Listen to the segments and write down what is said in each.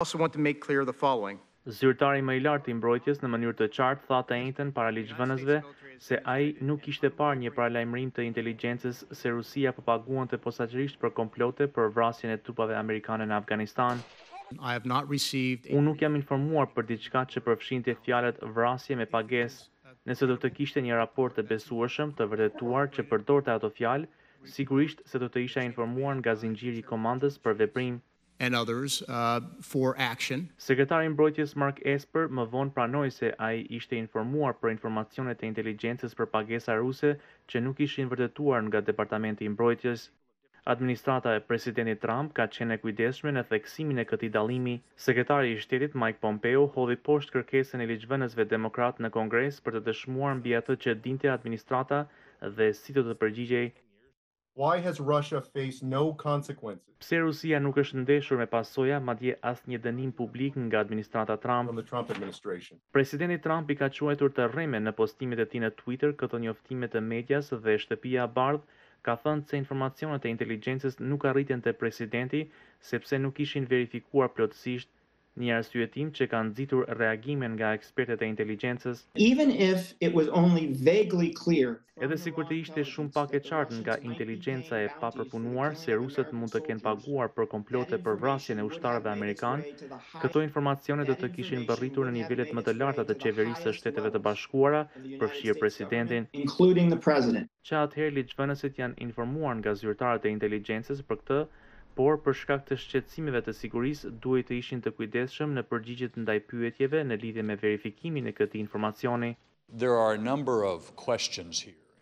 also want to make clear the following. Zyrtari më i lartë i mbrojtjes në mënyrë të qartë tha të enjten para ligjvënësve se ai nuk kishte parë një paralajmërim të inteligjencës se Rusia po paguante posaçërisht për komplote për vrasjen e trupave amerikane në Afganistan. Unë nuk jam informuar për diçka që përfshinte fjalët vrasje me pagesë. Nëse do të kishte një raport të besueshëm, të vërtetuar që përdorte ato fjalë, sigurisht se do të isha informuar nga zinxhiri i komandës për veprim. and others, for action. Sekretari i Mbrojtjes Mark Esper më vonë pranoi se ai ishte informuar për informacionet e inteligjencës për pagesa ruse që nuk ishin vërtetuar nga Departamenti i Mbrojtjes. Administrata e Presidentit Trump ka qenë e kujdesshme në theksimin e këtij dallimi. Sekretari i Shtetit Mike Pompeo hodhi poshtë kërkesën e ligjvënësve demokratë në Kongres për të dëshmuar mbi atë që dinte administrata dhe si do të përgjigjej. Why has Russia faced no consequences. Pse Rusia nuk është ndeshur me pasoja, madje asnjë dënim publik nga administrata Trump? From the Trump administration. Presidenti Trump i ka quajtur të rreme në postimet e tij në Twitter këto njoftime të medias dhe Shtëpia e Bardhë ka thënë se informacionet e inteligjencës nuk arritën te presidenti sepse nuk ishin verifikuar plotësisht Një arsyetim që ka nxitur reagime nga ekspertët e inteligjencës, Even if it was only vaguely clear from the Edhe sikur të ishte shumë pak e qartë nga inteligjenca e papërpunuar se rusët mund të kenë paguar për komplote për vrasjen e ushtarëve amerikanë, këto informacione do të kishin mbërritur në nivelet më të larta të Qeverisë së Shteteve të Bashkuara, përfshirë Presidentin. including the President. Që atëherë ligjvënësit janë informuar nga zyrtarët e inteligjencës për këtë por për shkak të shqetësimeve të sigurisë duhej të ishin të kujdesshëm në përgjigjet ndaj pyetjeve në lidhje me verifikimin e këtij informacioni.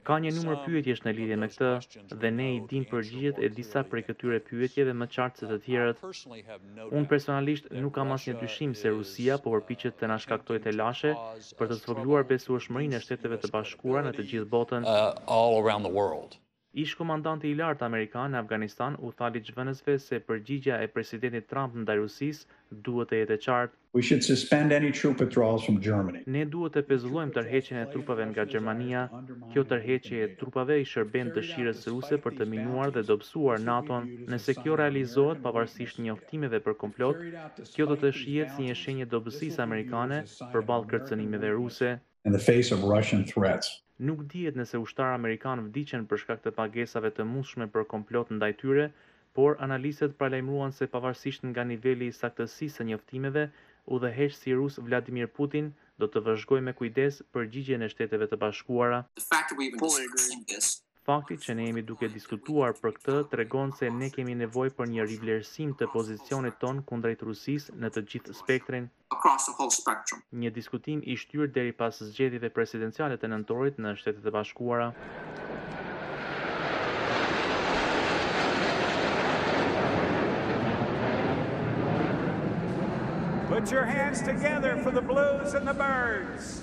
Ka një numër pyetjesh në lidhje me këtë dhe ne i dimë përgjigjet e disa prej këtyre pyetjeve më qartë se të tjerët. Unë personalisht nuk kam asnjë dyshim se Rusia po përpiqet të na shkaktojë telashe për të zvogëluar besueshmërinë e Shteteve të Bashkuara në të gjithë botën. Ish-komandanti i lartë amerikan në Afganistan u tha ligjvënësve se përgjigja e Presidentit Trump ndaj Rusisë duhet të jetë e qartë. We should suspend any troop withdrawals from Germany. Ne duhet të pezullojmë tërheqjen e trupave nga Gjermania. Kjo tërheqje e trupave i shërben dëshirës ruse për të minuar dhe dobësuar NATO-n. Nëse kjo realizohet pavarësisht njoftimeve për komplot, kjo do të shihet si një shenjë e dobësisë amerikane përballë kërcënimeve ruse. in the face of Russian threats. Nuk dihet nëse ushtarë amerikanë vdiqën për shkak të pagesave të mundshme për komplot ndaj tyre, por analistët paralajmëruan se pavarësisht nga niveli i saktësisë së njoftimeve, udhëheqësi rus Vladimir Putin do të vëzhgojë me kujdes përgjigjen e Shteteve të Bashkuara. Fakti që ne jemi duke diskutuar për këtë tregon se ne kemi nevojë për një rivlerësim të pozicionit tonë kundrejt Rusisë në të gjithë spektrin. across the whole spectrum. Një diskutim i shtyrë deri pas zgjedhjeve presidenciale të nëntorit në Shtetet e Bashkuara. Put your hands together for the Blues and the Birds.